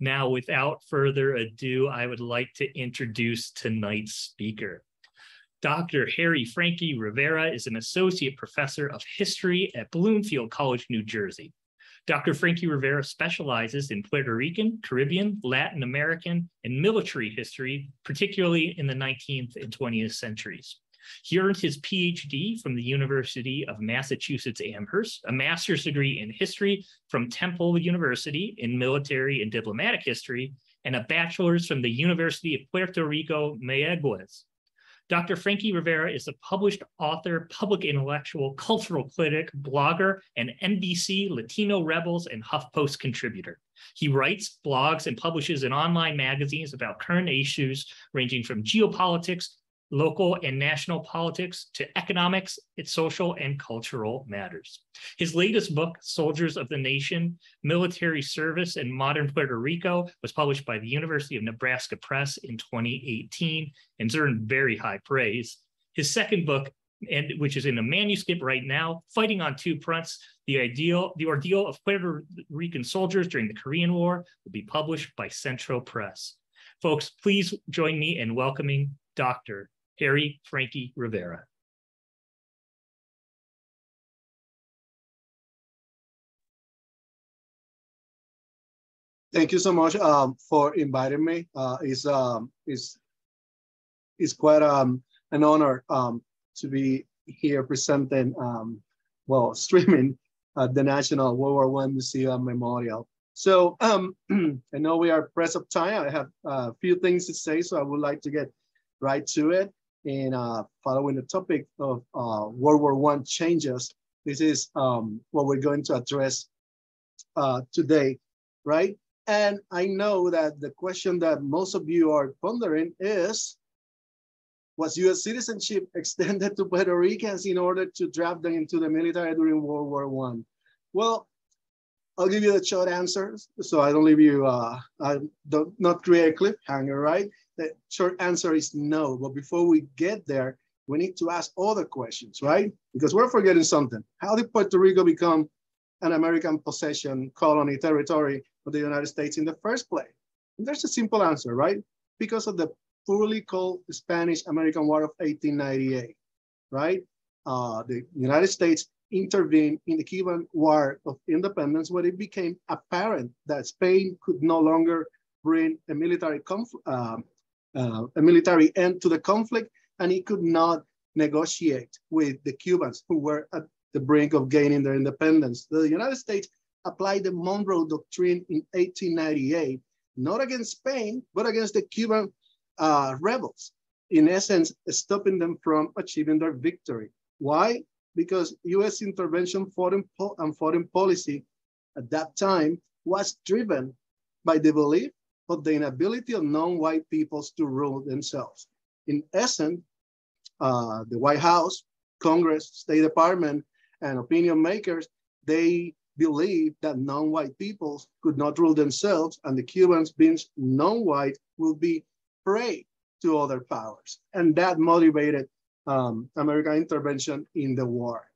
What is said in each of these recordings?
Now, without further ado, I would like to introduce tonight's speaker. Dr. Harry Franqui-Rivera is an associate professor of history at Bloomfield College, New Jersey. Dr. Franqui-Rivera specializes in Puerto Rican, Caribbean, Latin American, and military history, particularly in the 19th and 20th centuries. He earned his PhD from the University of Massachusetts Amherst, a master's degree in history from Temple University in military and diplomatic history, and a bachelor's from the University of Puerto Rico, Mayagüez. Dr. Franqui-Rivera is a published author, public intellectual, cultural critic, blogger, and NBC, Latino Rebels, and HuffPost contributor. He writes, blogs, and publishes in online magazines about current issues ranging from geopolitics, local and national politics to economics, its social and cultural matters. His latest book, Soldiers of the Nation, Military Service in Modern Puerto Rico, was published by the University of Nebraska Press in 2018 and earned very high praise. His second book, and which is in a manuscript right now, Fighting on Two Fronts, the ideal, the ordeal of Puerto Rican soldiers during the Korean War, will be published by Centro Press. Folks, please join me in welcoming Dr. Harry Franqui-Rivera. Thank you so much um, for inviting me. Uh, it's, um, it's, it's quite um, an honor um, to be here presenting, um, well, streaming at the National World War I Museum Memorial. So um, I know we are pressed of time. I have a few things to say, so I would like to get right to it in uh, following the topic of uh, World War One changes. This is um, what we're going to address uh, today, right? And I know that the question that most of you are pondering is, was U.S. citizenship extended to Puerto Ricans in order to draft them into the military during World War One? Well, I'll give you the short answer, so I don't leave you, uh, I don't not create a cliffhanger, right? The short answer is no. But before we get there, we need to ask other questions, right? Because we're forgetting something. How did Puerto Rico become an American possession, colony, territory of the United States in the first place? And there's a simple answer, right? Because of the poorly called Spanish-American War of 1898, right? Uh, the United States intervened in the Cuban War of Independence when it became apparent that Spain could no longer bring a military conflict, um, uh, a military end to the conflict, and he could not negotiate with the Cubans who were at the brink of gaining their independence. The United States applied the Monroe Doctrine in 1898, not against Spain, but against the Cuban uh, rebels, in essence, stopping them from achieving their victory. Why? Because US intervention foreign and foreign policy at that time was driven by the belief but the inability of non-white peoples to rule themselves. In essence, uh, the White House, Congress, State Department, and opinion makers, they believed that non-white peoples could not rule themselves and the Cubans being non-white will be prey to other powers. And that motivated um, American intervention in the war.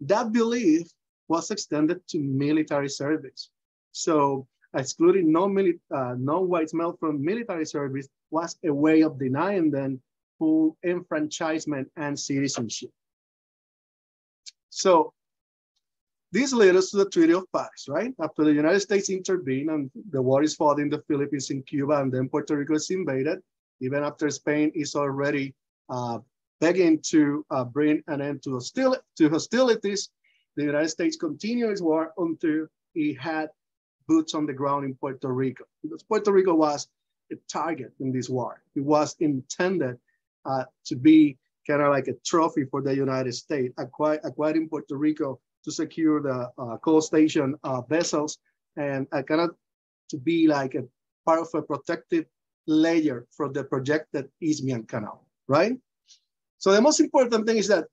That belief was extended to military service. So excluding non-white uh, non male from military service was a way of denying them full enfranchisement and citizenship. So this led us to the Treaty of Paris, right? After the United States intervened and the war is fought in the Philippines, in Cuba, and then Puerto Rico is invaded, even after Spain is already uh, begging to uh, bring an end to, hostil to hostilities, the United States continued its war until it had boots on the ground in Puerto Rico because Puerto Rico was a target in this war. It was intended uh, to be kind of like a trophy for the United States, acquired, in Puerto Rico to secure the uh, coal station uh, vessels and uh, kind of to be like a part of a protective layer for the projected Isthmian Canal, right? So the most important thing is that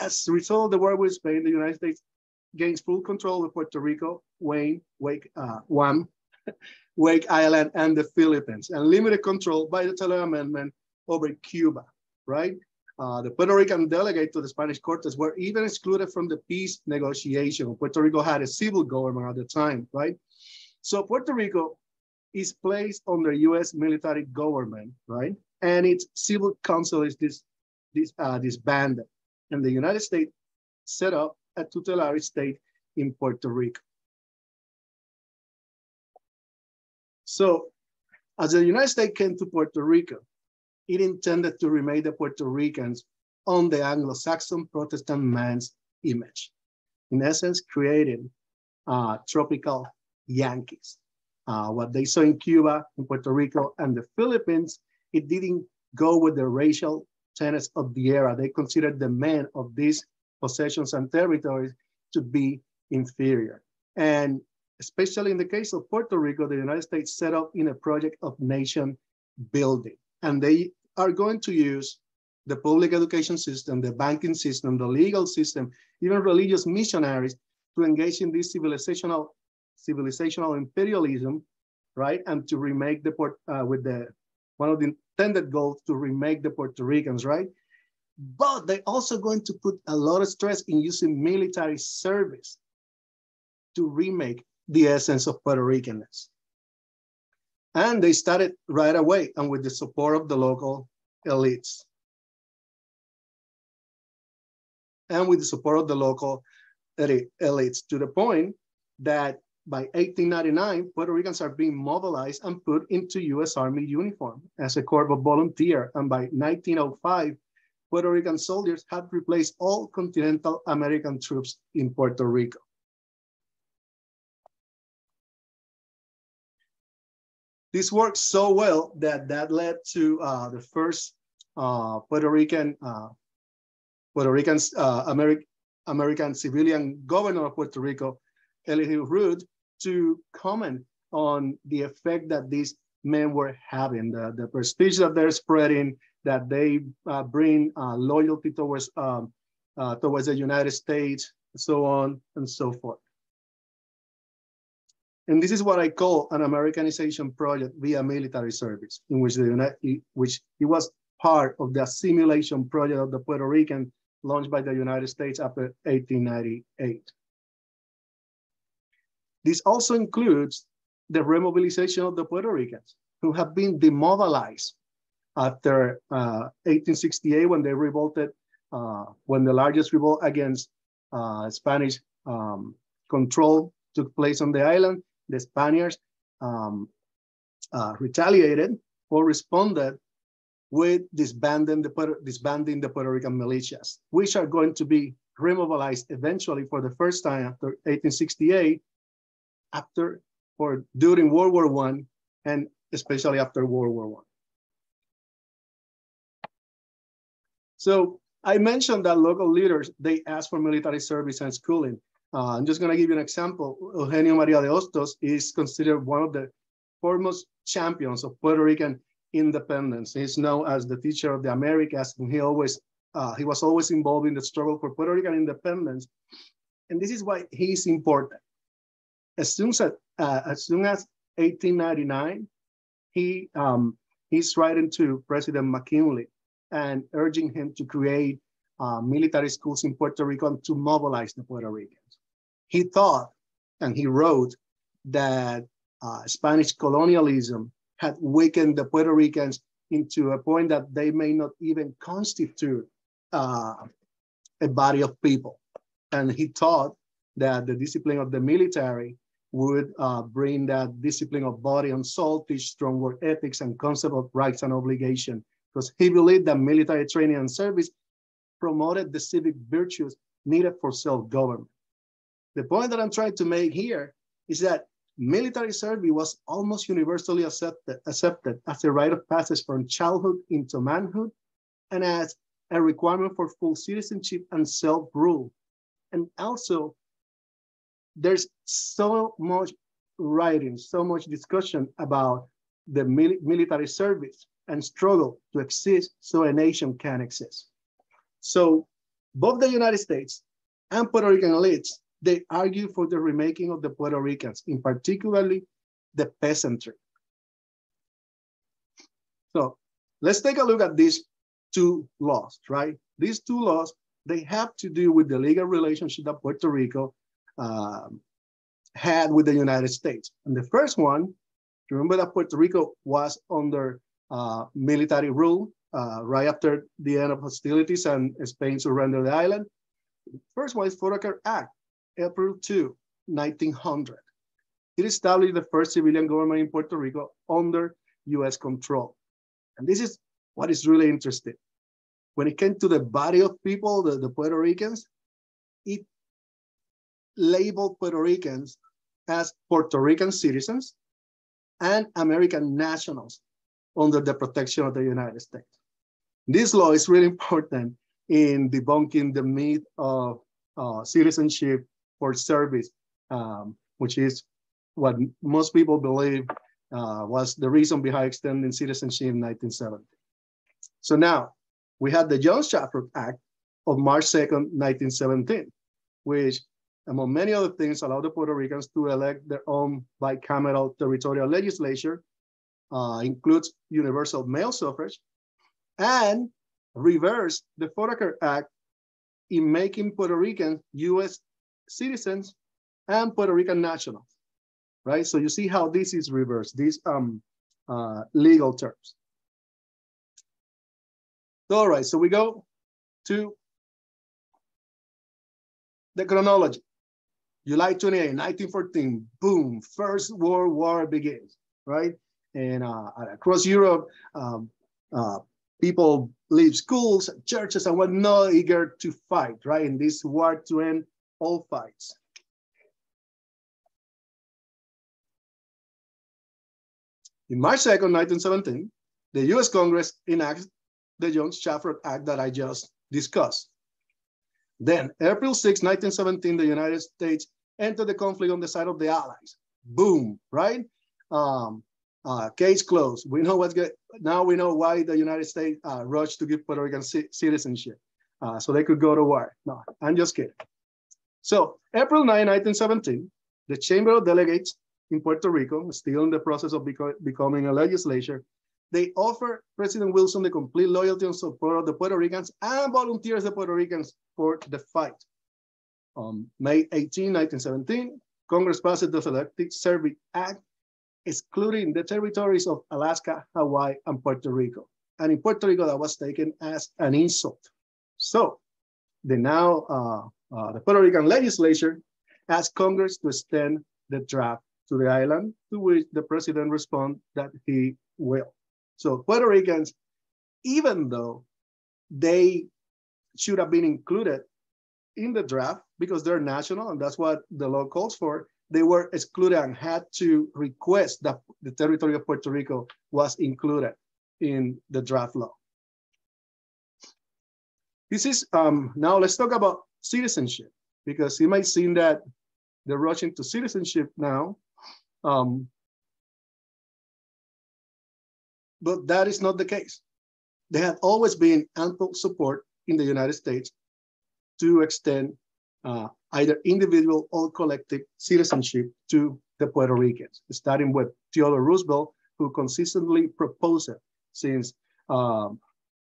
as a result of the war with Spain, the United States gains full control of Puerto Rico, Wayne, Wake, uh, Wake Island, and the Philippines, and limited control by the Toledo Amendment over Cuba, right? Uh, the Puerto Rican delegate to the Spanish Cortes were even excluded from the peace negotiation. Puerto Rico had a civil government at the time, right? So Puerto Rico is placed under US military government, right? And its civil council is this, this, uh, disbanded. And the United States set up a tutelary state in Puerto Rico. So as the United States came to Puerto Rico, it intended to remake the Puerto Ricans on the Anglo-Saxon Protestant man's image. In essence, creating uh, tropical Yankees. Uh, what they saw in Cuba, in Puerto Rico, and the Philippines, it didn't go with the racial tenets of the era. They considered the men of these possessions and territories to be inferior. And especially in the case of Puerto Rico, the United States set up in a project of nation building. And they are going to use the public education system, the banking system, the legal system, even religious missionaries to engage in this civilizational, civilizational imperialism, right? And to remake the port uh, with the one of the intended goals to remake the Puerto Ricans, right? But they're also going to put a lot of stress in using military service to remake the essence of Puerto Ricanness. And they started right away and with the support of the local elites. And with the support of the local elites to the point that by 1899, Puerto Ricans are being mobilized and put into US Army uniform as a corps of volunteer. And by 1905, Puerto Rican soldiers had replaced all continental American troops in Puerto Rico. This worked so well that that led to uh, the first uh, Puerto Rican uh, Puerto Rican uh, American American civilian governor of Puerto Rico, Elihu Root, to comment on the effect that these men were having, the, the prestige that they're spreading, that they uh, bring loyalty towards um, towards the United States, so on and so forth. And this is what I call an Americanization project via military service, in which the United, which it was part of the assimilation project of the Puerto Rican launched by the United States after 1898. This also includes the remobilization of the Puerto Ricans who have been demobilized after uh, 1868 when they revolted, uh, when the largest revolt against uh, Spanish um, control took place on the island the Spaniards um, uh, retaliated or responded with disbanding the, disbanding the Puerto Rican militias, which are going to be remobilized eventually for the first time after 1868, after or during World War One, and especially after World War One. So I mentioned that local leaders, they asked for military service and schooling. Uh, I'm just going to give you an example. Eugenio Maria de Hostos is considered one of the foremost champions of Puerto Rican independence. He's known as the teacher of the Americas, and he always uh, he was always involved in the struggle for Puerto Rican independence. And this is why he's important. As soon as uh, as soon as 1899, he um, he's writing to President McKinley and urging him to create uh, military schools in Puerto Rico and to mobilize the Puerto Ricans. He thought, and he wrote, that uh, Spanish colonialism had weakened the Puerto Ricans into a point that they may not even constitute uh, a body of people. And he thought that the discipline of the military would uh, bring that discipline of body and soul, teach strong work ethics and concept of rights and obligation. Because he believed that military training and service promoted the civic virtues needed for self-government. The point that I'm trying to make here is that military service was almost universally accepted, accepted as a rite of passage from childhood into manhood and as a requirement for full citizenship and self-rule. And also, there's so much writing, so much discussion about the mil military service and struggle to exist so a nation can exist. So both the United States and Puerto Rican elites, they argue for the remaking of the Puerto Ricans, in particularly the peasantry. So let's take a look at these two laws, right? These two laws, they have to do with the legal relationship that Puerto Rico um, had with the United States. And the first one Remember that Puerto Rico was under uh, military rule uh, right after the end of hostilities and Spain surrendered the island. First one is Foraker Act, April 2, 1900. It established the first civilian government in Puerto Rico under US control. And this is what is really interesting. When it came to the body of people, the, the Puerto Ricans, it labeled Puerto Ricans as Puerto Rican citizens and American nationals under the protection of the United States. This law is really important in debunking the myth of uh, citizenship for service, um, which is what most people believe uh, was the reason behind extending citizenship in 1970. So now we had the Jones-Shafroth Act of March 2nd, 1917, which among many other things allowed the Puerto Ricans to elect their own bicameral territorial legislature, uh, includes universal male suffrage, and reversed the Foraker Act in making Puerto Ricans US citizens and Puerto Rican nationals right? So you see how this is reversed, these um, uh, legal terms. All right, so we go to the chronology. July 28, 1914, boom, First World War begins, right? And uh, across Europe, um, uh, people leave schools, churches, and whatnot, eager to fight, right? In this war to end all fights. In March 2nd, 1917, the US Congress enacts the Jones-Shafroth Act that I just discussed. Then, April 6, 1917, the United States entered the conflict on the side of the Allies. Boom, right? Um, uh, case closed. We know what's good. Now we know why the United States uh, rushed to give Puerto Rican citizenship, uh, so they could go to war. No, I'm just kidding. So, April 9, 1917, the Chamber of Delegates in Puerto Rico, still in the process of beco becoming a legislature, they offer President Wilson the complete loyalty and support of the Puerto Ricans and volunteers of the Puerto Ricans for the fight. On May 18, 1917, Congress passed the Selective Service Act, excluding the territories of Alaska, Hawaii, and Puerto Rico. And in Puerto Rico, that was taken as an insult. So the now, uh, uh, the Puerto Rican legislature asked Congress to extend the draft to the island, to which the president responded that he will. So Puerto Ricans, even though they should have been included in the draft because they're national and that's what the law calls for, they were excluded and had to request that the territory of Puerto Rico was included in the draft law. This is, um, now let's talk about citizenship because it might seem that they're rushing to citizenship now um, but that is not the case. There had always been ample support in the United States to extend uh, either individual or collective citizenship to the Puerto Ricans, starting with Theodore Roosevelt, who consistently proposed it since um,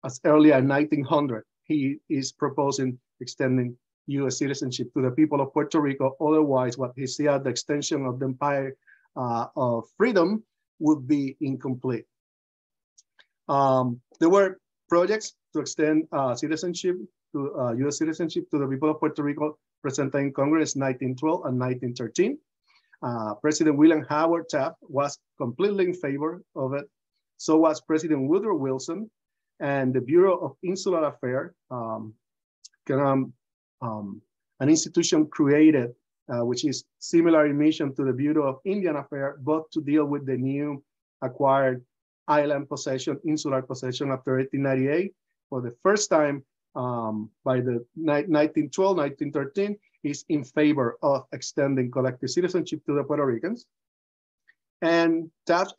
as early as 1900. He is proposing extending US citizenship to the people of Puerto Rico. Otherwise, what he see as the extension of the empire uh, of freedom would be incomplete. Um, there were projects to extend uh, citizenship to uh, US citizenship to the people of Puerto Rico presented in Congress 1912 and 1913. Uh, President William Howard Taft was completely in favor of it. So was President Woodrow Wilson and the Bureau of Insular Affairs, um, um, an institution created uh, which is similar in mission to the Bureau of Indian Affairs, but to deal with the new acquired island possession, insular possession after 1898. For the first time um, by the 1912, 1913, is in favor of extending collective citizenship to the Puerto Ricans. And Taft's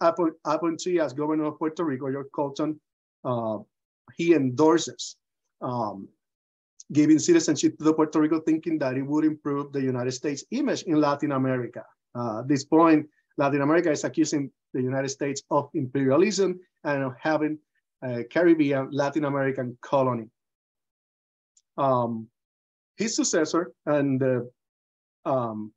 appointee as governor of Puerto Rico, George Colton, uh, he endorses um, giving citizenship to the Puerto Rico, thinking that it would improve the United States image in Latin America. Uh, at this point, Latin America is accusing the United States of imperialism and of having a Caribbean Latin American colony. Um, his successor and uh, um,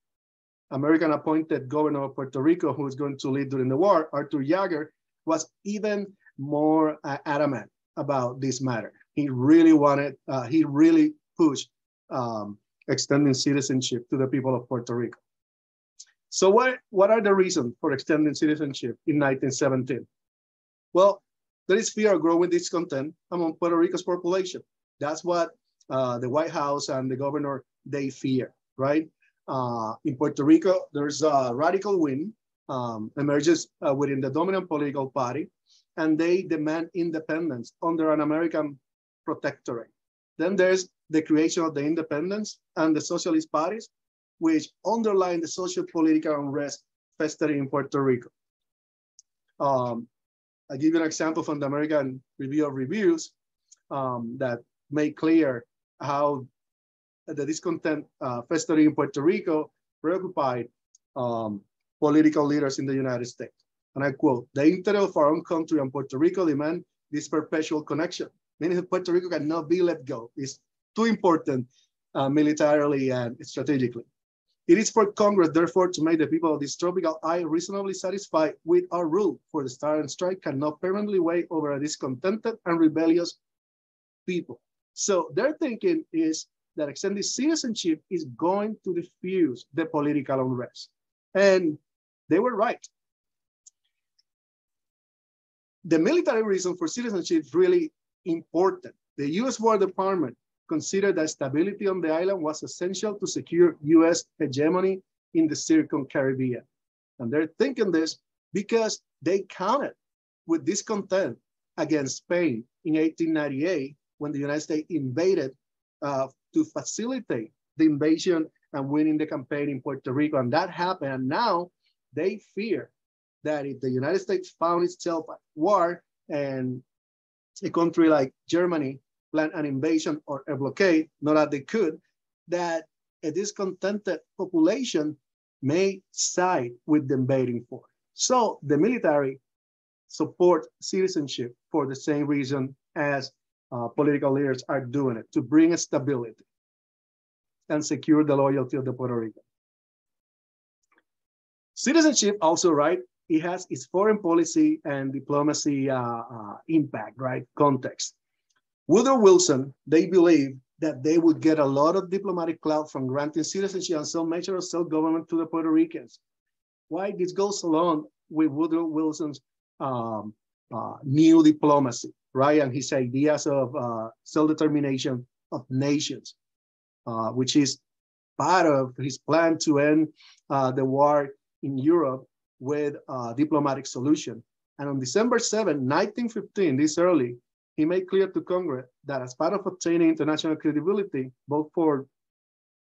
American appointed governor of Puerto Rico, who was going to lead during the war, Arthur Yager, was even more uh, adamant about this matter. He really wanted, uh, he really pushed um, extending citizenship to the people of Puerto Rico. So what, what are the reasons for extending citizenship in 1917? Well, there is fear of growing discontent among Puerto Rico's population. That's what uh, the White House and the governor, they fear, right? Uh, in Puerto Rico, there's a radical wing um, emerges uh, within the dominant political party, and they demand independence under an American protectorate. Then there's the creation of the independence and the socialist parties, which underline the social political unrest festering in Puerto Rico. Um, I'll give you an example from the American Review of Reviews um, that make clear how the discontent uh, festering in Puerto Rico preoccupied um, political leaders in the United States. And I quote, the interest of our own country and Puerto Rico demand this perpetual connection, meaning Puerto Rico cannot be let go. It's too important uh, militarily and strategically. It is for Congress, therefore, to make the people of this tropical isle reasonably satisfied with our rule, for the star and strike cannot permanently weigh over a discontented and rebellious people. So their thinking is that extended citizenship is going to diffuse the political unrest. And they were right. The military reason for citizenship really important. The US War Department considered that stability on the island was essential to secure US hegemony in the circum-Caribbean. And they're thinking this because they counted with discontent against Spain in 1898 when the United States invaded uh, to facilitate the invasion and winning the campaign in Puerto Rico. And that happened. And now they fear that if the United States found itself at war and a country like Germany planned an invasion or a blockade, not that they could, that a discontented population may side with the invading force. So the military support citizenship for the same reason as uh, political leaders are doing it, to bring stability and secure the loyalty of the Puerto Rican. Citizenship also, right, it has its foreign policy and diplomacy uh, uh, impact, right, context. Woodrow Wilson, they believe that they would get a lot of diplomatic clout from granting citizenship and some measure of self-government to the Puerto Ricans. Why this goes along with Woodrow Wilson's um, uh, new diplomacy, right? And his ideas of uh, self-determination of nations, uh, which is part of his plan to end uh, the war in Europe with a diplomatic solution. And on December 7, 1915, this early, he made clear to Congress that as part of obtaining international credibility, both for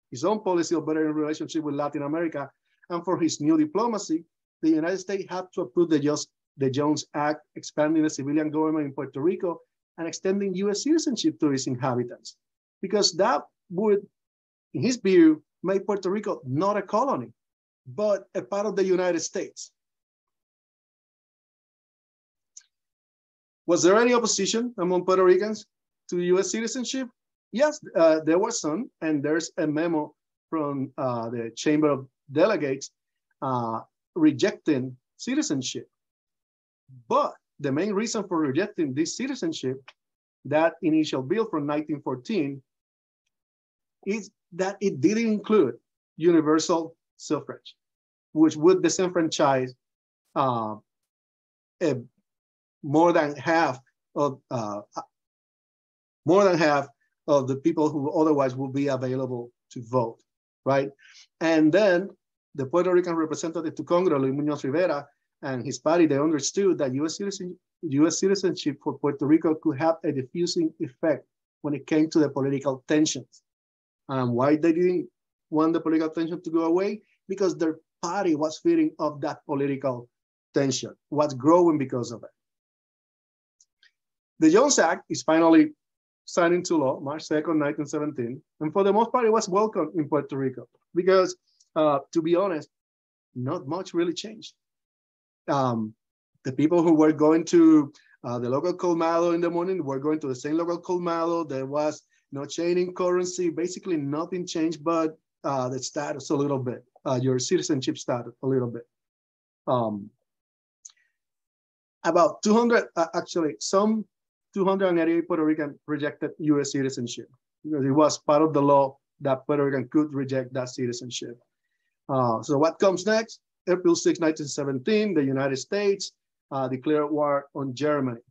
his own policy of bettering relationship with Latin America and for his new diplomacy, the United States had to approve the, Just, the Jones Act, expanding the civilian government in Puerto Rico and extending US citizenship to its inhabitants. Because that would, in his view, make Puerto Rico not a colony, but a part of the United States. Was there any opposition among Puerto Ricans to US citizenship? Yes, uh, there was some, and there's a memo from uh, the Chamber of Delegates uh, rejecting citizenship. But the main reason for rejecting this citizenship, that initial bill from 1914, is that it didn't include universal suffrage, which would disenfranchise uh, a, more than half of uh, more than half of the people who otherwise would be available to vote, right? And then the Puerto Rican representative to Congress, Luis Muñoz Rivera, and his party, they understood that U.S. Citizen, U.S. citizenship for Puerto Rico could have a diffusing effect when it came to the political tensions. And why they didn't want the political tension to go away? Because their party was feeding off that political tension, was growing because of it. The Jones Act is finally signed into law March 2nd, 1917. And for the most part, it was welcomed in Puerto Rico because, uh, to be honest, not much really changed. Um, the people who were going to uh, the local colmado in the morning were going to the same local colmado. There was no changing currency. Basically, nothing changed, but uh, the status a little bit, uh, your citizenship status a little bit. Um, about 200, uh, actually, some 288 Puerto Rican rejected US citizenship because it was part of the law that Puerto Rican could reject that citizenship. Uh, so what comes next? April 6, 1917, the United States uh, declared war on Germany.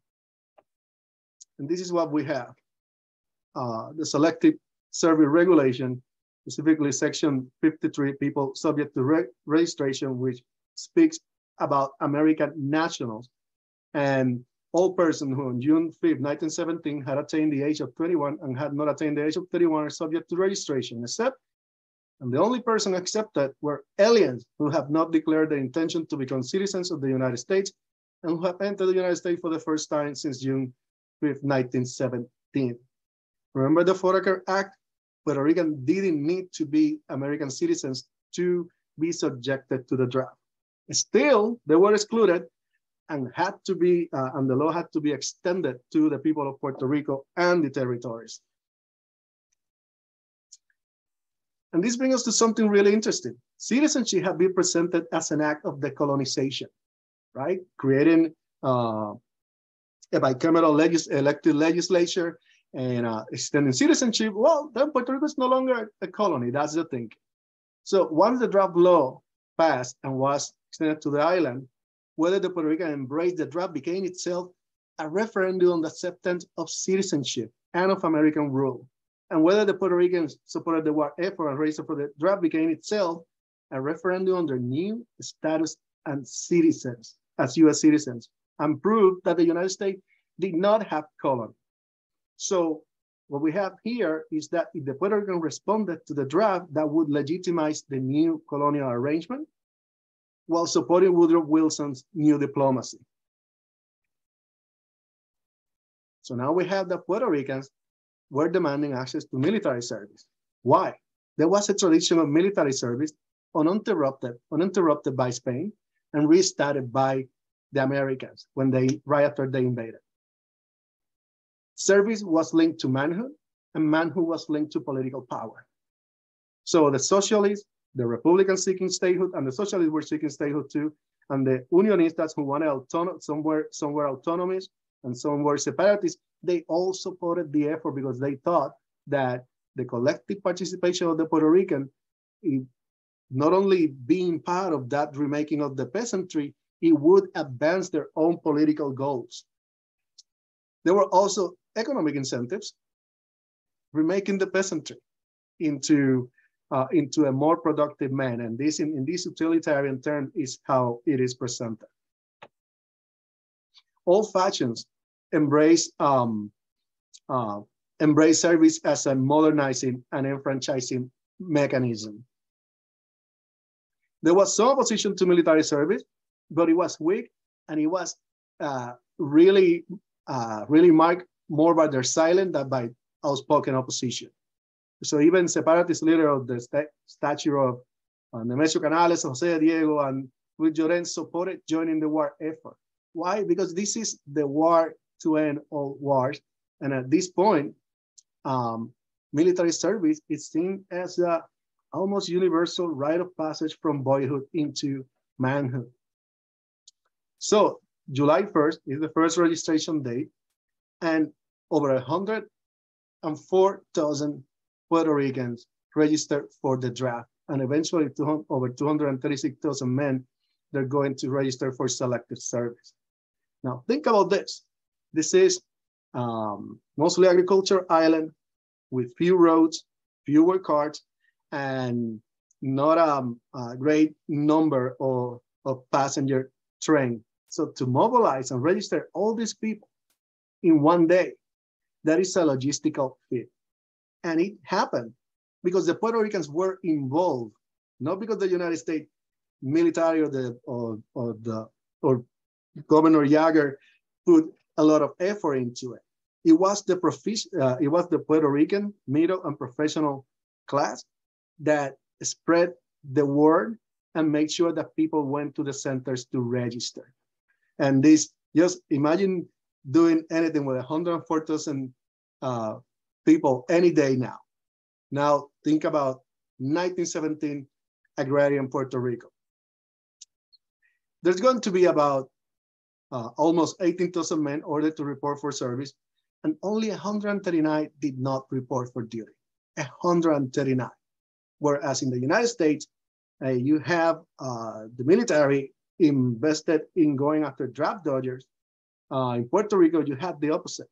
And this is what we have. Uh, the selective service regulation, specifically section 53, people subject to re registration, which speaks about American nationals. And all persons who on June 5, 1917 had attained the age of 21 and had not attained the age of 31 are subject to registration, except, and the only person accepted were aliens who have not declared their intention to become citizens of the United States and who have entered the United States for the first time since June 5, 1917. Remember the Foraker Act? Puerto Rican didn't need to be American citizens to be subjected to the draft. Still, they were excluded and had to be, uh, and the law had to be extended to the people of Puerto Rico and the territories. And this brings us to something really interesting. Citizenship had been presented as an act of decolonization, right? Creating uh, a bicameral legis elected legislature and uh, extending citizenship. Well, then Puerto Rico is no longer a colony. That's the thing. So once the draft law passed and was extended to the island, whether the Puerto Rican embraced the draft became itself a referendum on the acceptance of citizenship and of American rule. And whether the Puerto Ricans supported the war effort and raised for the draft became itself a referendum on their new status and citizens as US citizens and proved that the United States did not have colony. So what we have here is that if the Puerto Rican responded to the draft, that would legitimize the new colonial arrangement while supporting Woodrow Wilson's new diplomacy. So now we have the Puerto Ricans were demanding access to military service. Why? There was a tradition of military service uninterrupted, uninterrupted by Spain and restarted by the Americans when they, right after they invaded. Service was linked to manhood and manhood was linked to political power. So the socialists the Republicans seeking statehood and the Socialists were seeking statehood too. And the Unionistas who wanted autonom- somewhere, somewhere autonomous and some were separatists, they all supported the effort because they thought that the collective participation of the Puerto Rican, not only being part of that remaking of the peasantry, it would advance their own political goals. There were also economic incentives, remaking the peasantry into uh, into a more productive man. And this in, in this utilitarian term is how it is presented. All factions embrace um, uh, embrace service as a modernizing and enfranchising mechanism. There was some opposition to military service, but it was weak and it was uh, really, uh, really marked more by their silent than by outspoken opposition. So even separatist leader of the st statue of uh, Nemesio Canales, Jose Diego, and Luis Llorens supported joining the war effort. Why? Because this is the war to end all wars. And at this point, um, military service is seen as a almost universal rite of passage from boyhood into manhood. So July 1st is the first registration date, and over 104,000 Puerto Ricans registered for the draft. And eventually two, over 236,000 men, they're going to register for selective service. Now think about this. This is um, mostly agriculture island with few roads, fewer cars, and not um, a great number of, of passenger train. So to mobilize and register all these people in one day, that is a logistical feat. And it happened because the Puerto Ricans were involved, not because the United States military or the or, or the or Governor Yager put a lot of effort into it. It was the profi- uh, it was the Puerto Rican middle and professional class that spread the word and make sure that people went to the centers to register. And this, just imagine doing anything with 104,000 uh, people any day now. Now think about 1917 agrarian Puerto Rico. There's going to be about uh, almost 18,000 men ordered to report for service, and only 139 did not report for duty. 139. Whereas in the United States, uh, you have uh, the military invested in going after draft dodgers. Uh, in Puerto Rico, you have the opposite.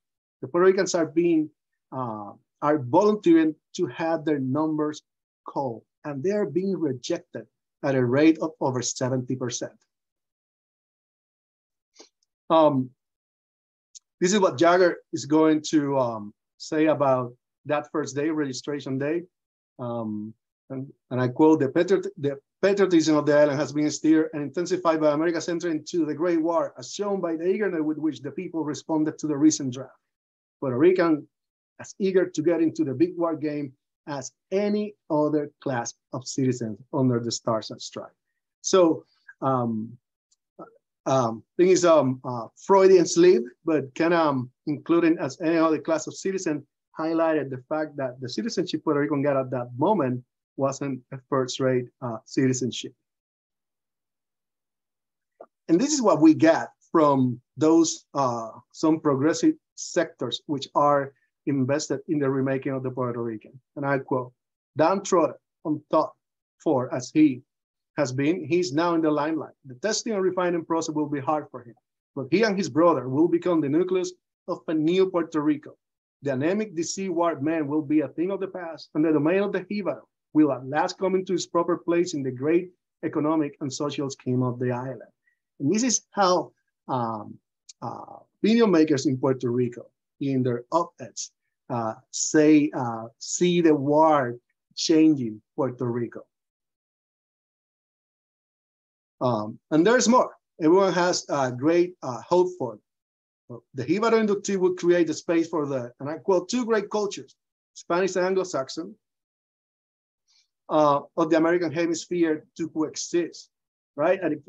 The Puerto Ricans are being uh, are volunteering to have their numbers called, and they are being rejected at a rate of over 70%. Um, this is what Jagger is going to um, say about that first day, registration day. Um, and, and, I quote, the, patriot, the patriotism of the island has been stirred and intensified by America's entry into the Great War, as shown by the eagerness with which the people responded to the recent draft. Puerto Rican as eager to get into the big war game as any other class of citizens under the Stars and Stripes. So um, um, thing is um, uh, Freudian slip, but kind of um, including as any other class of citizen, highlighted the fact that the citizenship Puerto Rican got at that moment wasn't a first-rate uh, citizenship. And this is what we get from those uh, some progressive sectors which are invested in the remaking of the Puerto Rican. And I quote, "Dan downtrodden on top for as he has been, he's now in the limelight. The testing and refining process will be hard for him, but he and his brother will become the nucleus of a new Puerto Rico. The anemic, disease-warped man will be a thing of the past, and the domain of the Jibaro will at last come into its proper place in the great economic and social scheme of the island. And this is how um, uh, opinion makers in Puerto Rico, in their op-eds, uh, say, uh, see the war changing Puerto Rico. Um, and there's more. Everyone has uh, great uh, hope for it. The Jibaro inductee would create the space for the, and I quote, two great cultures, Spanish and Anglo-Saxon, uh, of the American hemisphere to coexist, right? And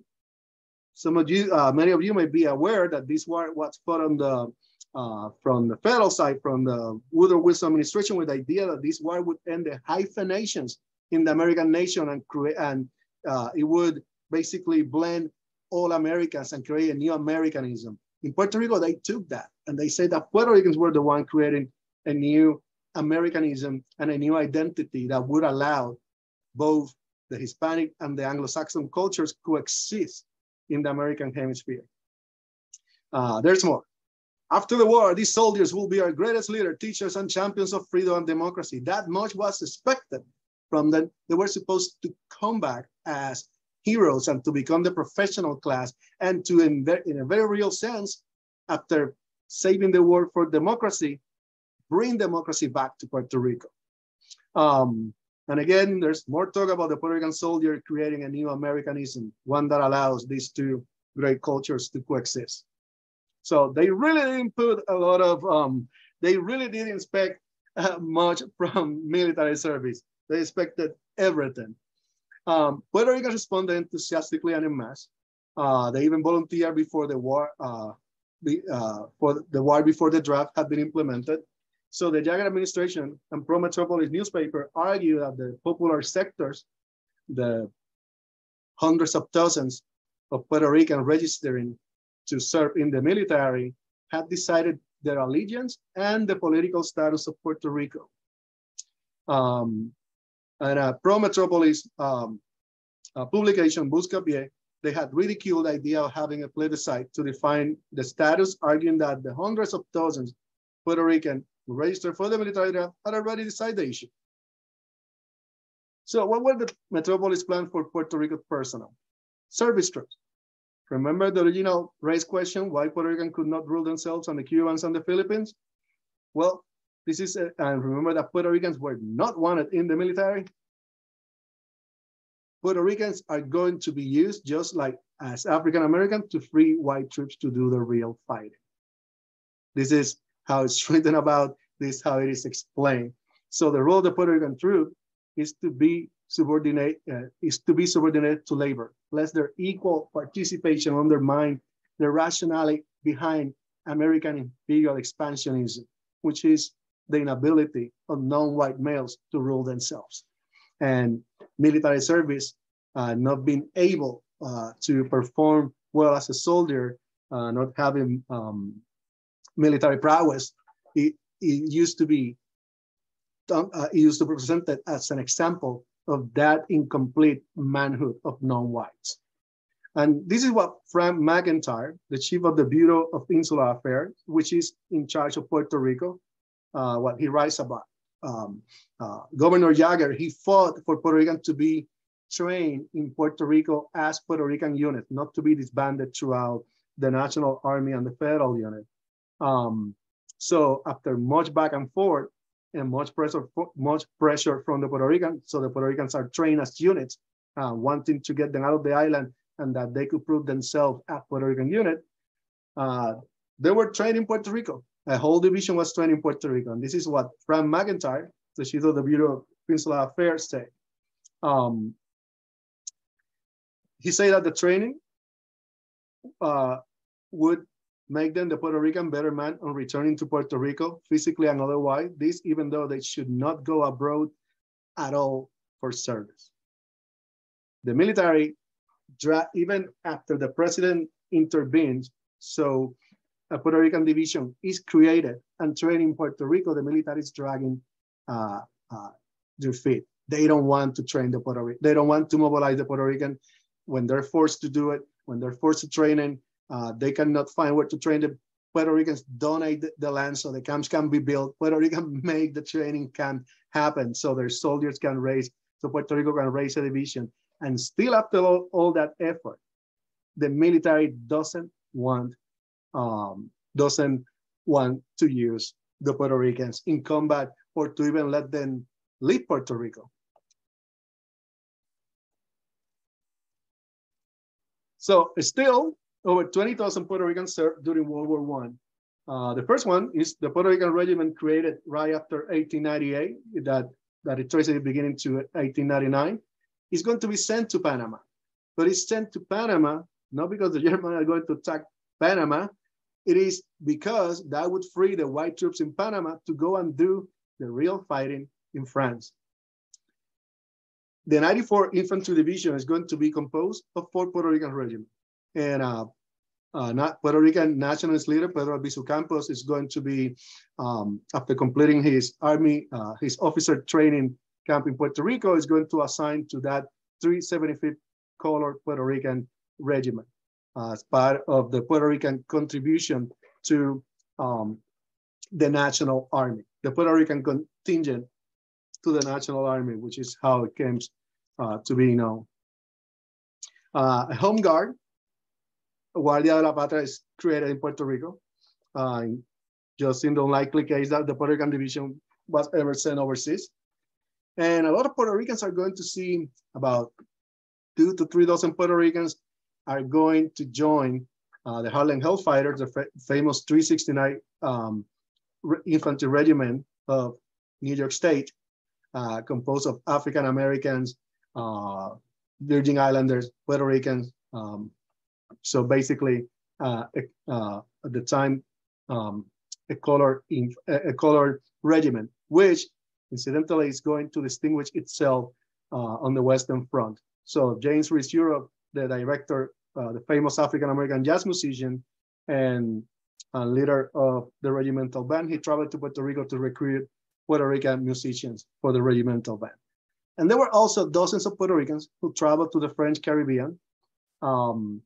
some of you, uh, many of you may be aware that this war was put on the, uh, from the federal side, from the Woodrow Wilson administration with the idea that this war would end the hyphenations in the American nation and create, and uh, it would basically blend all Americans and create a new Americanism. In Puerto Rico, they took that and they said that Puerto Ricans were the one creating a new Americanism and a new identity that would allow both the Hispanic and the Anglo-Saxon cultures coexist in the American hemisphere. Uh, there's more. After the war, these soldiers will be our greatest leaders, teachers, and champions of freedom and democracy. That much was expected from them. They were supposed to come back as heroes and to become the professional class and to, in, in a very real sense, after saving the world for democracy, bring democracy back to Puerto Rico. Um, and again, there's more talk about the Puerto Rican soldier creating a new Americanism, one that allows these two great cultures to coexist. So they really didn't put a lot of, um, they really didn't expect uh, much from military service. They expected everything. Um, Puerto Rico responded enthusiastically and in mass. Uh, they even volunteered before the war, uh, uh, for the war before the draft had been implemented. So the Jagger administration and pro-Metropolis newspaper argue that the popular sectors, the hundreds of thousands of Puerto Ricans registering to serve in the military had decided their allegiance and the political status of Puerto Rico. Um, and a pro-metropolis um, uh, publication, Buscapié, they had ridiculed the idea of having a plebiscite to define the status, arguing that the hundreds of thousands Puerto Rican who registered for the military had already decided the issue. So what were the Metropolis plan for Puerto Rico personnel? Service troops. Remember the original race question, why Puerto Rican could not rule themselves on the Cubans and the Philippines? Well, this is, a, and remember that Puerto Ricans were not wanted in the military. Puerto Ricans are going to be used just like as African American to free white troops to do the real fighting. This is how it's written about, this how it is explained. So the role of the Puerto Rican troop is to be subordinate, uh, is to be subordinate to labor, lest their equal participation undermine the rationale behind American imperial expansionism, which is the inability of non-white males to rule themselves. and military service, uh, not being able uh, to perform well as a soldier, uh, not having um, military prowess, it, it used to be uh, it used to be presented as an example of that incomplete manhood of non-whites. And this is what Frank McIntyre, the chief of the Bureau of Insular Affairs, which is in charge of Puerto Rico, uh, what he writes about. Um, uh, Governor Yager, he fought for Puerto Rican to be trained in Puerto Rico as Puerto Rican units, not to be disbanded throughout the National Army and the federal unit. Um, so after much back and forth and much pressure, much pressure from the Puerto Ricans, so the Puerto Ricans are trained as units, uh, wanting to get them out of the island and that they could prove themselves as Puerto Rican unit. Uh, they were trained in Puerto Rico. A whole division was trained in Puerto Rico. And this is what Frank McIntyre, the chief of the Bureau of Insular Affairs, said. Um, he said that the training uh, would make them the Puerto Rican better man on returning to Puerto Rico, physically and otherwise. This, even though they should not go abroad at all for service. The military, even after the president intervenes, so a Puerto Rican division is created and trained in Puerto Rico, the military is dragging uh, uh, their feet. They don't want to train the Puerto Rican. They don't want to mobilize the Puerto Rican when they're forced to do it. When they're forced to training, uh, they cannot find where to train the Puerto Ricans donate the land so the camps can be built. Puerto Rican make the training camp happen so their soldiers can raise, so Puerto Rico can raise a division. And still after all, all that effort, the military doesn't want um, doesn't want to use the Puerto Ricans in combat or to even let them leave Puerto Rico. So still, over 20,000 Puerto Ricans served during World War One. Uh, the first one is the Puerto Rican Regiment created right after 1898, that, that it traces the beginning to 1899. It's going to be sent to Panama, but it's sent to Panama, not because the Germans are going to attack Panama, it is because that would free the white troops in Panama to go and do the real fighting in France. The 94 Infantry Division is going to be composed of four Puerto Rican regiments. And uh, uh, not Puerto Rican nationalist leader, Pedro Albizu Campos, is going to be, um, after completing his army, uh, his officer training camp in Puerto Rico, is going to assign to that 375th Color Puerto Rican Regiment as part of the Puerto Rican contribution to um, the National Army, the Puerto Rican contingent to the National Army, which is how it came uh, to be known. Uh, home guard, Guardia de la Patria is created in Puerto Rico, uh, just in the unlikely case that the Puerto Rican division was ever sent overseas. And a lot of Puerto Ricans are going to see about two to 3,000 Puerto Ricans are going to join uh, the Harlem Hellfighters, the famous 369 um, Infantry Regiment of New York State, uh, composed of African Americans, uh, Virgin Islanders, Puerto Ricans. Um, so basically, uh, uh, at the time, um, a color in, a color regiment, which incidentally is going to distinguish itself uh, on the Western Front. So James Reese Europe, the director uh, the famous African American jazz musician and uh, leader of the regimental band. He traveled to Puerto Rico to recruit Puerto Rican musicians for the regimental band. And there were also dozens of Puerto Ricans who traveled to the French Caribbean um,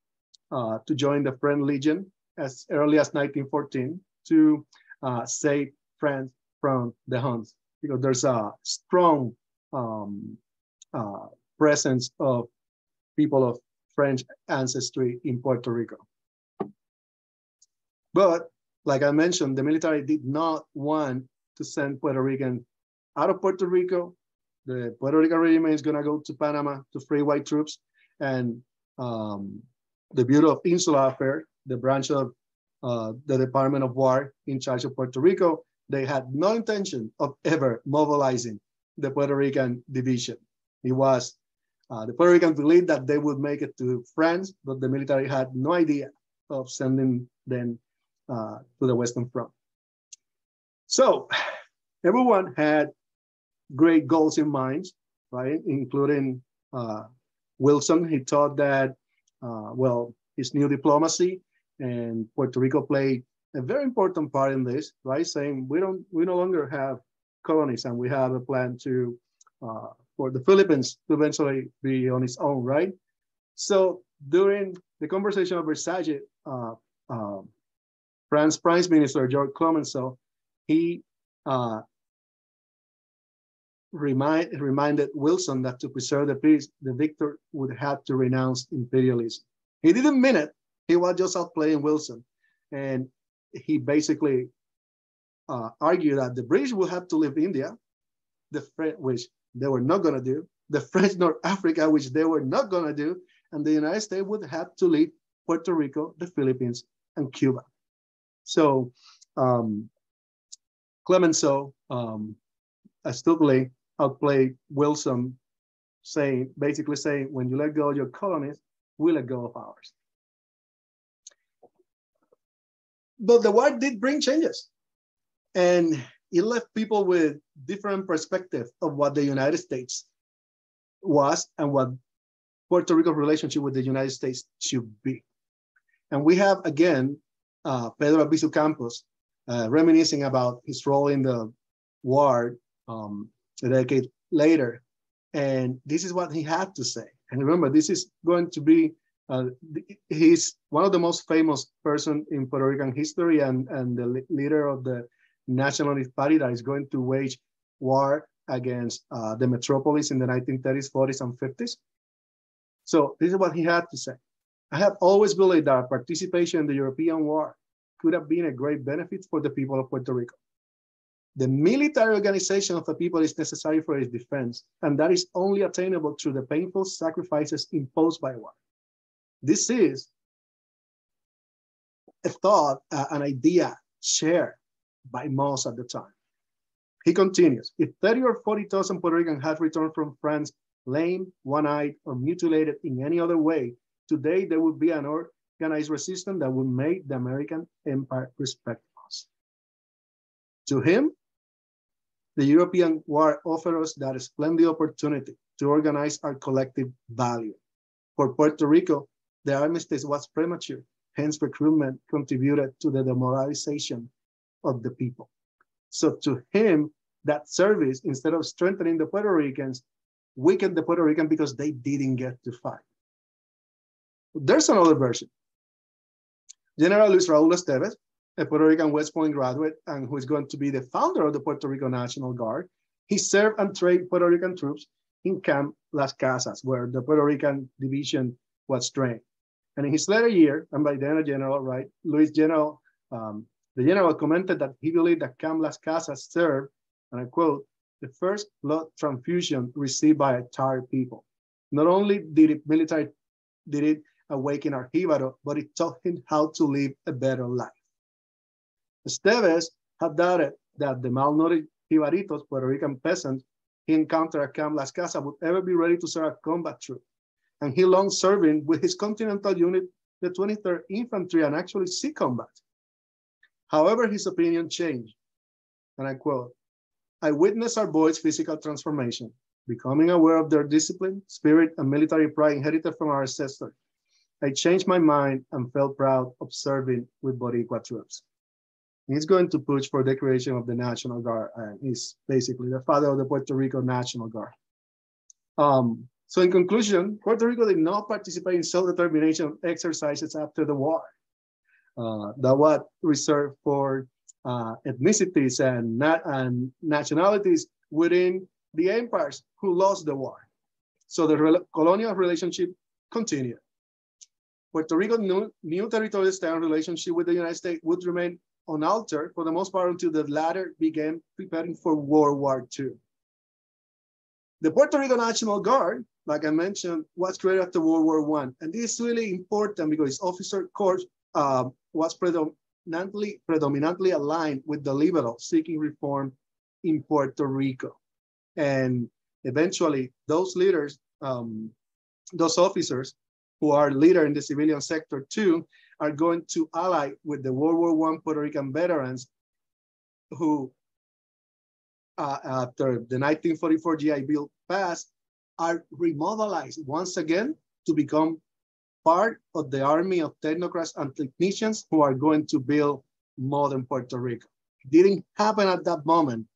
uh, to join the French Legion as early as 1914 to uh, save France from the Huns, because there's a strong um, uh, presence of people of French ancestry in Puerto Rico. But like I mentioned, the military did not want to send Puerto Rican out of Puerto Rico. The Puerto Rican regiment is gonna go to Panama to free white troops. And um, the Bureau of Insular Affairs, the branch of uh, the Department of War in charge of Puerto Rico, they had no intention of ever mobilizing the Puerto Rican division. It was uh, the Puerto Ricans believed that they would make it to France, but the military had no idea of sending them uh, to the Western Front. So everyone had great goals in mind. right? Including uh, Wilson. He thought that, uh, well, his new diplomacy and Puerto Rico played a very important part in this, right? Saying we don't, we no longer have colonies and we have a plan to, uh, for the Philippines to eventually be on its own, right? So during the conversation of Versailles, uh, uh, France Prime Minister George Clemenceau, he uh, remind, reminded Wilson that to preserve the peace, the victor would have to renounce imperialism. He didn't mean it. He was just outplaying Wilson. And he basically uh, argued that the British would have to leave India, the French, which they were not going to do, the French North Africa, which they were not going to do, and the United States would have to leave Puerto Rico, the Philippines, and Cuba. So um, Clemenceau um, astutely outplayed Wilson, saying basically saying, when you let go of your colonies, we let go of ours. But the war did bring changes, and it left people with different perspective of what the United States was and what Puerto Rico's relationship with the United States should be. And we have again uh, Pedro Albizu Campos uh, reminiscing about his role in the war um, a decade later. And this is what he had to say. And remember, this is going to be, uh, he's one of the most famous person in Puerto Rican history and, and the leader of the Nationalist Party that is going to wage war against uh, the metropolis in the 1930s, 40s, and 50s. So this is what he had to say. I have always believed that participation in the European war could have been a great benefit for the people of Puerto Rico. The military organization of the people is necessary for its defense, and that is only attainable through the painful sacrifices imposed by war. This is a thought, uh, an idea shared by most at the time. He continues, if 30 or 40,000 Puerto Ricans had returned from France lame, one-eyed, or mutilated in any other way, today there would be an organized resistance that would make the American empire respect us. To him, the European war offered us that splendid opportunity to organize our collective value. For Puerto Rico, the armistice was premature, hence recruitment contributed to the demoralization of the people. So to him, that service, instead of strengthening the Puerto Ricans, weakened the Puerto Rican because they didn't get to fight. There's another version. General Luis Raul Esteves a Puerto Rican West Point graduate and who is going to be the founder of the Puerto Rico National Guard. He served and trained Puerto Rican troops in Camp Las Casas, where the Puerto Rican division was trained. And in his later year, and by then a general, right, Luis General, um, the general commented that he believed that Camp Las Casas served, and I quote, the first blood transfusion received by a tired people. Not only did it military did it awaken our Jibaro, but it taught him how to live a better life. Esteves had doubted that the malnourished Jibaritos, Puerto Rican peasants he encountered at Camp Las Casas would ever be ready to serve a combat troop. And he longed serving with his continental unit, the 23rd Infantry, and actually see combat. However, his opinion changed. And I quote, I witnessed our boys' physical transformation, becoming aware of their discipline, spirit, and military pride inherited from our ancestors. I changed my mind and felt proud of serving with Boricua troops. He's going to push for the creation of the National Guard, and he's basically the father of the Puerto Rico National Guard. Um, so in conclusion, Puerto Rico did not participate in self-determination exercises after the war. Uh, that was reserved for uh, ethnicities and, and nationalities within the empires who lost the war. So the re colonial relationship continued. Puerto Rico's new, new territorial relationship with the United States would remain unaltered for the most part until the latter began preparing for World War II. The Puerto Rico National Guard, like I mentioned, was created after World War I. And this is really important because its officer corps uh, was predominantly, predominantly aligned with the liberals seeking reform in Puerto Rico. And eventually those leaders, um, those officers who are leader in the civilian sector too, are going to ally with the World War I Puerto Rican veterans who, uh, after the 1944 GI Bill passed, are remodelized once again to become part of the army of technocrats and technicians who are going to build modern Puerto Rico. It didn't happen at that moment,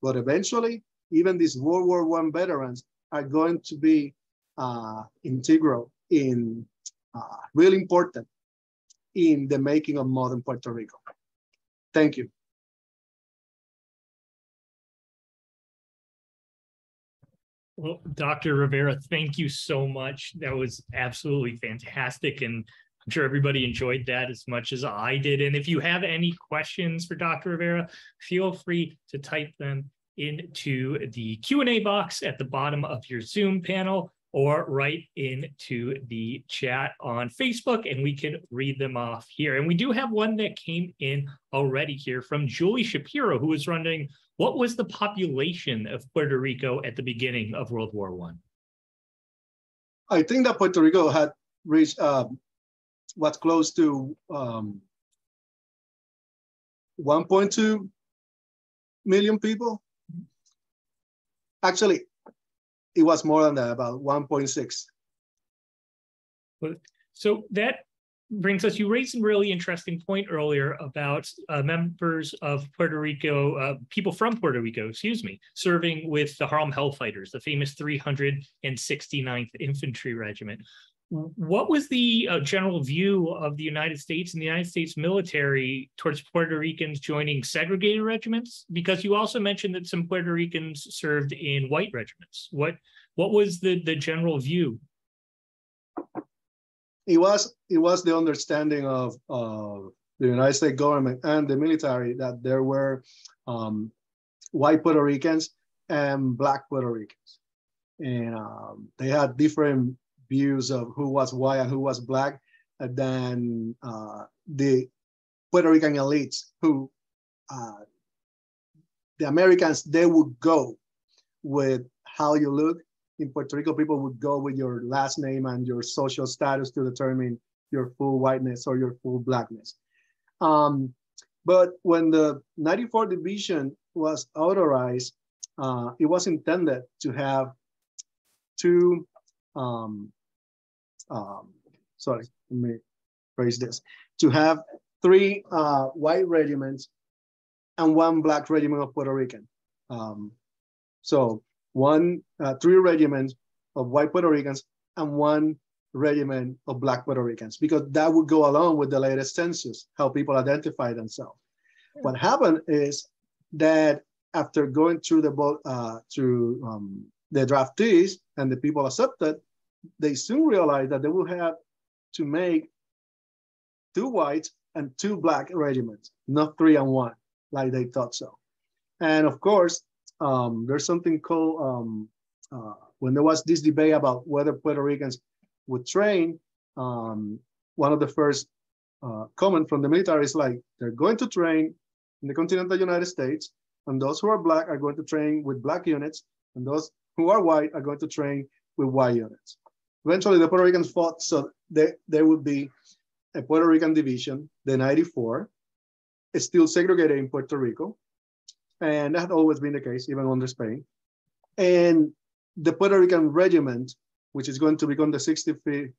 but eventually, even these World War I veterans are going to be uh, integral in, uh, really important in the making of modern Puerto Rico. Thank you. Well, Dr. Rivera, thank you so much. That was absolutely fantastic. And I'm sure everybody enjoyed that as much as I did. And if you have any questions for Dr. Rivera, feel free to type them into the Q&A box at the bottom of your Zoom panel or right into the chat on Facebook and we can read them off here. And we do have one that came in already here from Julie Shapiro, who was running, what was the population of Puerto Rico at the beginning of World War One? I? I think that Puerto Rico had reached um, what's close to um, 1.2 million people. Actually, it was more than that, about 1.6. So that brings us, you raised a really interesting point earlier about uh, members of Puerto Rico, uh, people from Puerto Rico, excuse me, serving with the Harlem Hellfighters, the famous 369th Infantry Regiment. What was the uh, general view of the United States and the United States military towards Puerto Ricans joining segregated regiments? Because you also mentioned that some Puerto Ricans served in white regiments. What what was the the general view? It was it was the understanding of the United States government and the military that there were um, white Puerto Ricans and black Puerto Ricans, and um, they had different views of who was white and who was black. than uh, the Puerto Rican elites who uh, the Americans they would go with how you look in Puerto Rico, people would go with your last name and your social status to determine your full whiteness or your full blackness. Um, but when the 94 Division was authorized, uh, it was intended to have two, um, um, sorry, let me phrase this, to have three uh, white regiments and one black regiment of Puerto Rican. Um, so one, uh, three regiments of white Puerto Ricans and one regiment of black Puerto Ricans, because that would go along with the latest census, how people identify themselves. What happened is that after going through the uh, through um, the draftees and the people accepted, they soon realized that they would have to make two white and two black regiments, not three and one, like they thought so. And of course, um, there's something called um, uh, when there was this debate about whether Puerto Ricans would train. Um, one of the first uh, comment from the military is like they're going to train in the continental United States, and those who are black are going to train with black units, and those who are white are going to train with white units. Eventually, the Puerto Ricans fought so there, there would be a Puerto Rican division, the 94, still segregated in Puerto Rico, and that had always been the case, even under Spain. And the Puerto Rican regiment, which is going to become the 65th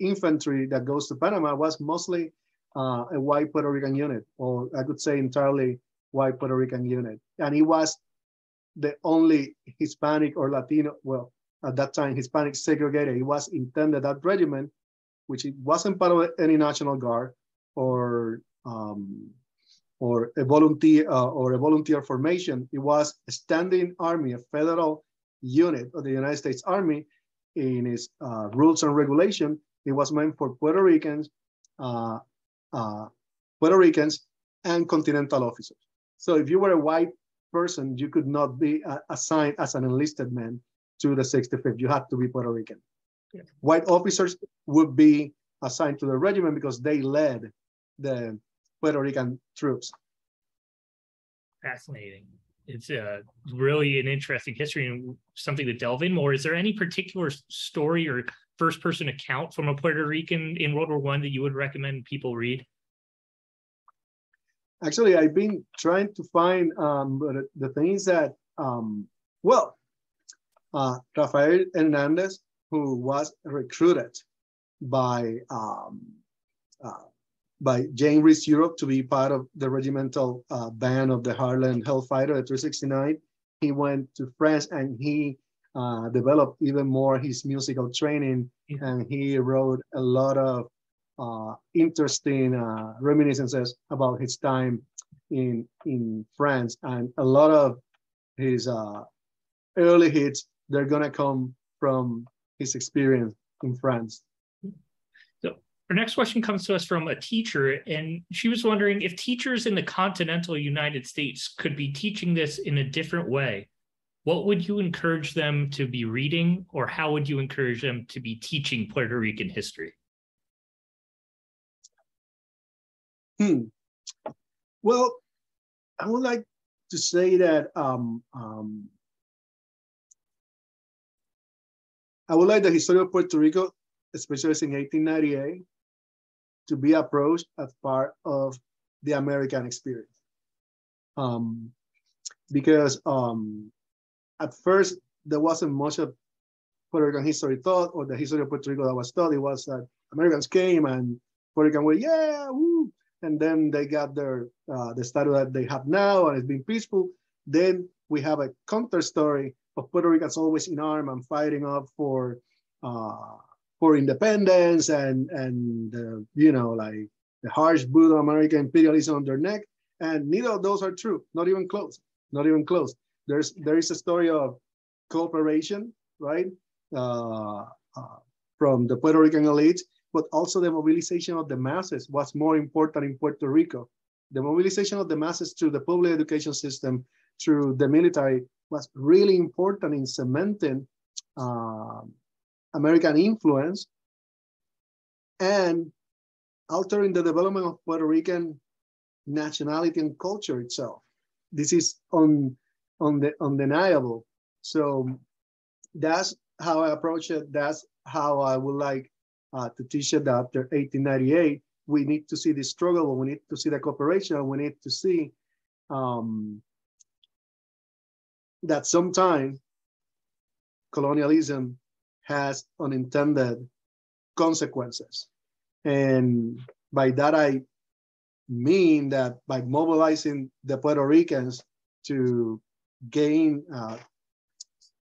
Infantry that goes to Panama, was mostly uh, a white Puerto Rican unit, or I could say entirely white Puerto Rican unit. And it was the only Hispanic or Latino, well, at that time, Hispanic segregated. It was intended that regiment, which it wasn't part of any National Guard or um, or a volunteer uh, or a volunteer formation. It was a standing army, a federal unit of the United States Army in its uh, rules and regulation. It was meant for Puerto Ricans, uh, uh, Puerto Ricans, and continental officers. So if you were a white person, you could not be uh, assigned as an enlisted man to the 65th. You had to be Puerto Rican. Yeah. White officers would be assigned to the regiment because they led the Puerto Rican troops. Fascinating. It's a really an interesting history and something to delve in more. Is there any particular story or first person account from a Puerto Rican in World War One that you would recommend people read? Actually, I've been trying to find um, the things that, um, well, uh, Rafael Hernandez, who was recruited by um, uh, by James Reese Europe to be part of the regimental uh, band of the Harlem Hellfighter, the 369. He went to France and he uh, developed even more his musical training, yeah. and he wrote a lot of uh, interesting uh, reminiscences about his time in in France, and a lot of his uh, early hits they're gonna come from his experience in France. So our next question comes to us from a teacher, and she was wondering if teachers in the continental United States could be teaching this in a different way. What would you encourage them to be reading, or how would you encourage them to be teaching Puerto Rican history? Hmm. Well, I would like to say that um, um, I would like the history of Puerto Rico, especially in 1898, to be approached as part of the American experience. Um, because um, at first there wasn't much of Puerto Rican history taught or the history of Puerto Rico that was taught. It was that Americans came and Puerto Rican were, yeah, woo, and then they got their uh, the status that they have now, and it's been peaceful. Then we have a counter story of Puerto Ricans always in arm and fighting up for uh, for independence and and uh, you know like the harsh boot of American imperialism on their neck. And neither of those are true. Not even close. Not even close. There's there is a story of cooperation, right, uh, uh from the Puerto Rican elite but also the mobilization of the masses was more important in Puerto Rico. The mobilization of the masses through the public education system, through the military, was really important in cementing uh, American influence and altering the development of Puerto Rican nationality and culture itself. This is un, un, undeniable. So that's how I approach it. That's how I would like uh, to teach it after 1898, we need to see the struggle, we need to see the cooperation, we need to see um, that sometimes colonialism has unintended consequences. And by that, I mean that by mobilizing the Puerto Ricans to gain, uh,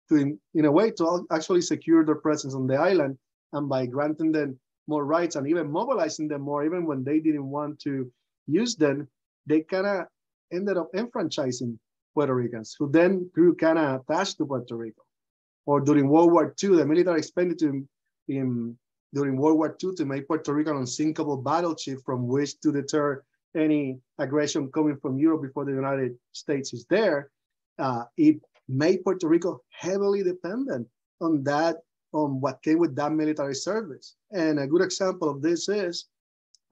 to in, in a way, to actually secure their presence on the island, and by granting them more rights and even mobilizing them more, even when they didn't want to use them, they kind of ended up enfranchising Puerto Ricans, who then grew kind of attached to Puerto Rico. Or during World War II, the military expenditure in, in during World War II to make Puerto Rico an unsinkable battleship from which to deter any aggression coming from Europe before the United States is there. Uh, it made Puerto Rico heavily dependent on that on what came with that military service. And a good example of this is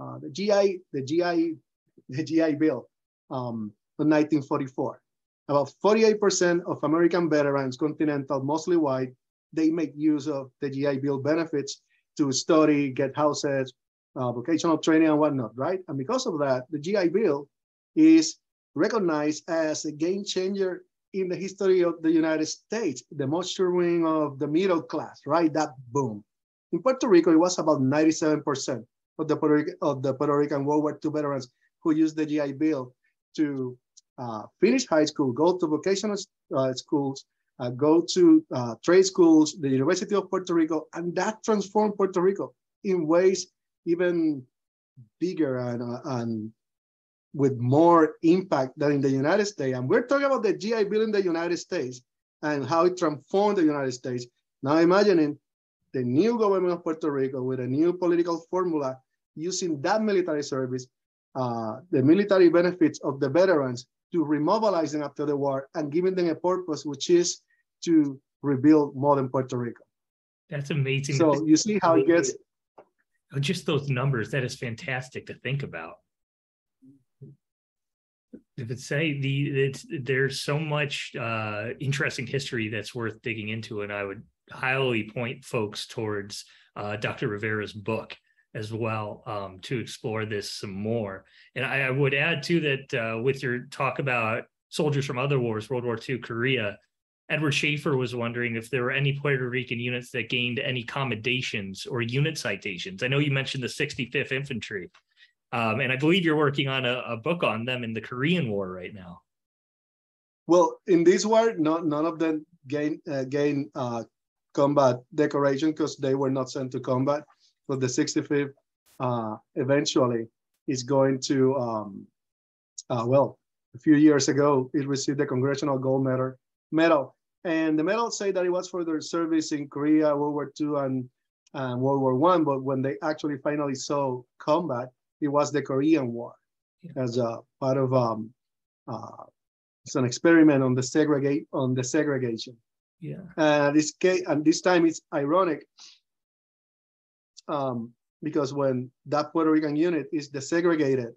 uh, the GI, the GI, the GI Bill um, in 1944. About 48% of American veterans, continental, mostly white, they make use of the GI Bill benefits to study, get houses, uh, vocational training and whatnot, right? And because of that, the GI Bill is recognized as a game changer in the history of the United States, the maturing of the middle class, right? That boom. In Puerto Rico, it was about 97% of the Puerto, of the Puerto Rican World War II veterans who used the GI Bill to uh, finish high school, go to vocational uh, schools, uh, go to uh, trade schools, the University of Puerto Rico, and that transformed Puerto Rico in ways even bigger and, uh, and with more impact than in the United States. And we're talking about the GI Bill in the United States and how it transformed the United States. Now imagining the new government of Puerto Rico with a new political formula using that military service, uh, the military benefits of the veterans to remobilize them after the war and giving them a purpose, which is to rebuild modern Puerto Rico. That's amazing. So you see how it gets. Just those numbers, that is fantastic to think about if it's say the it's there's so much uh, interesting history that's worth digging into, and I would highly point folks towards uh, Dr. Rivera's book as well um, to explore this some more. And I, I would add too that uh, with your talk about soldiers from other wars, World War II, Korea, Edward Schaefer was wondering if there were any Puerto Rican units that gained any commendations or unit citations. I know you mentioned the 65th Infantry, um, and I believe you're working on a, a, book on them in the Korean War right now. Well, in this war, no, none of them gain uh, gain uh, combat decoration because they were not sent to combat. But the 65th uh, eventually is going to, um, uh, well, a few years ago, it received the Congressional Gold Medal. medal. And the medal say that it was for their service in Korea, World War II, and, and World War One. But when they actually finally saw combat, it was the Korean War as a part of um, uh, it's an experiment on the segregate on the segregation. Yeah. Uh, this case, and this time it's ironic um, because when that Puerto Rican unit is desegregated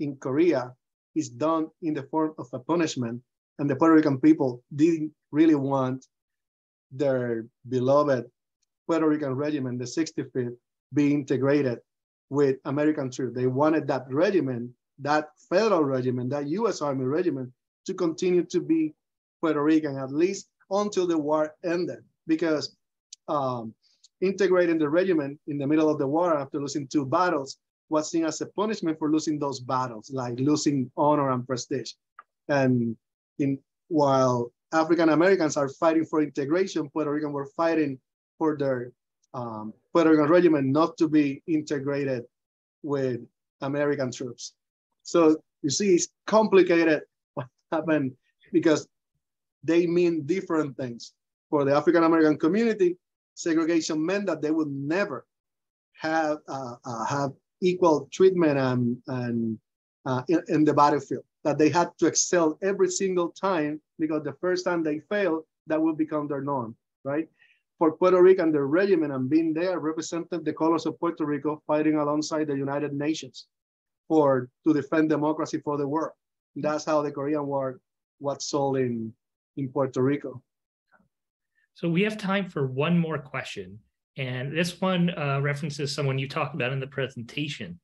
in Korea, it's done in the form of a punishment, and the Puerto Rican people didn't really want their beloved Puerto Rican regiment, the 65th, be integrated with American troops. They wanted that regiment, that federal regiment, that U.S. Army regiment, to continue to be Puerto Rican at least until the war ended, because um, integrating the regiment in the middle of the war after losing two battles was seen as a punishment for losing those battles, like losing honor and prestige. And in while African Americans are fighting for integration, Puerto Rican were fighting for their um, Puerto Rican regiment not to be integrated with American troops. So you see, it's complicated what happened because they mean different things. For the African American community, segregation meant that they would never have uh, uh, have equal treatment and, and uh, in, in, the battlefield. That they had to excel every single time because the first time they failed, that will become their norm, right? For Puerto Rico and their regiment and being there represented the colors of Puerto Rico fighting alongside the United Nations for to defend democracy for the world. That's how the Korean War was sold in, in Puerto Rico. So we have time for one more question. And this one uh, references someone you talked about in the presentation.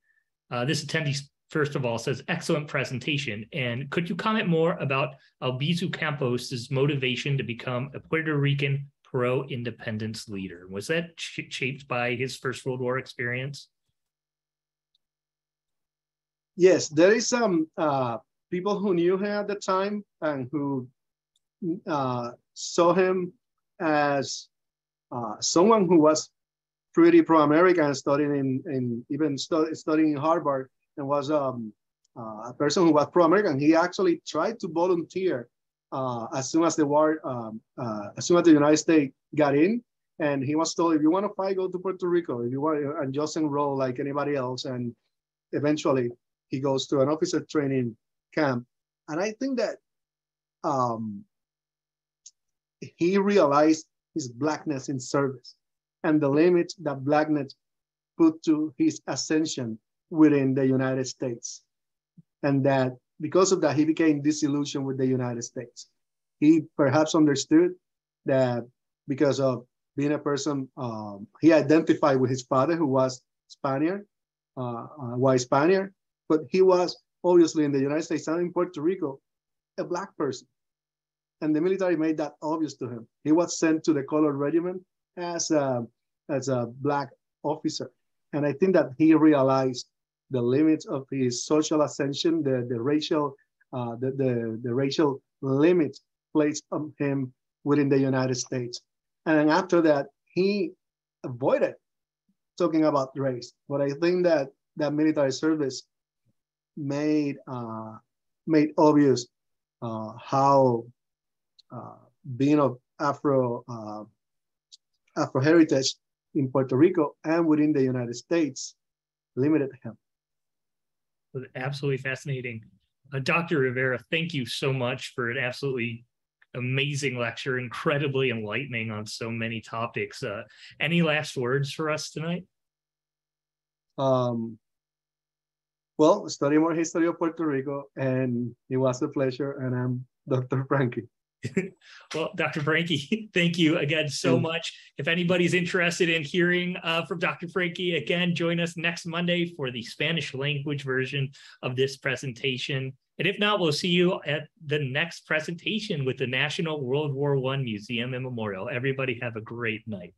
Uh, this attendee, first of all, says, excellent presentation. And could you comment more about Albizu Campos' motivation to become a Puerto Rican pro-independence leader? Was that sh shaped by his First World War experience? Yes, there is some uh, people who knew him at the time and who uh, saw him as uh, someone who was pretty pro-American, studying in, in even stu studying in Harvard, and was um, uh, a person who was pro-American. He actually tried to volunteer uh, as soon as the war, um, uh, as soon as the United States got in, and he was told, if you want to fight, go to Puerto Rico. If you want, and just enroll like anybody else. And eventually, he goes to an officer training camp. And I think that um, he realized his blackness in service and the limit that blackness put to his ascension within the United States. And that because of that, he became disillusioned with the United States. He perhaps understood that because of being a person, um, he identified with his father, who was Spaniard, uh, white Spaniard, but he was obviously in the United States and in Puerto Rico, a black person and the military made that obvious to him. He was sent to the colored regiment as a, as a black officer. And I think that he realized the limits of his social ascension, the, the racial, uh, the, the, the racial limits placed on him within the United States. And after that, he avoided talking about race. But I think that that military service made uh, made obvious uh, how uh, being of Afro uh, Afro heritage in Puerto Rico and within the United States limited him. Absolutely fascinating. Uh, Dr. Rivera, thank you so much for an absolutely amazing lecture, incredibly enlightening on so many topics. Uh, any last words for us tonight? Um, well, study more history of Puerto Rico, and it was a pleasure. And I'm Dr. Franqui. well, Dr. Franqui, thank you again so much. If anybody's interested in hearing uh, from Dr. Franqui, again, join us next Monday for the Spanish language version of this presentation. And if not, we'll see you at the next presentation with the National World War I Museum and Memorial. Everybody have a great night.